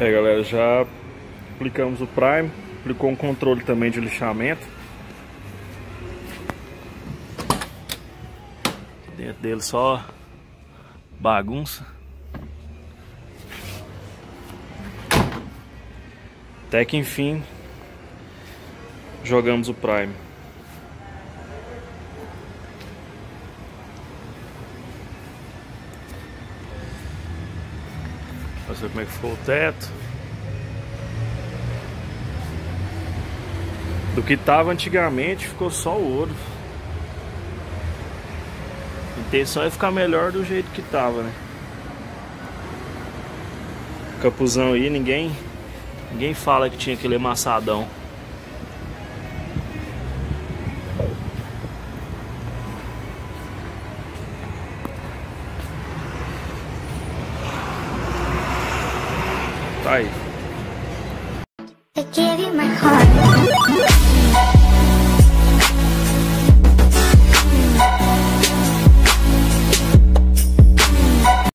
É galera, já aplicamos o Prime, aplicou um controle também de lixamento. Dentro dele só bagunça. Até que enfim jogamos o Prime. Pra ver como é que ficou o teto. Do que tava antigamente ficou só o ouro. A intenção é ficar melhor do jeito que tava, né? Capuzão aí, ninguém ninguém fala que tinha aquele amassadão. Bye.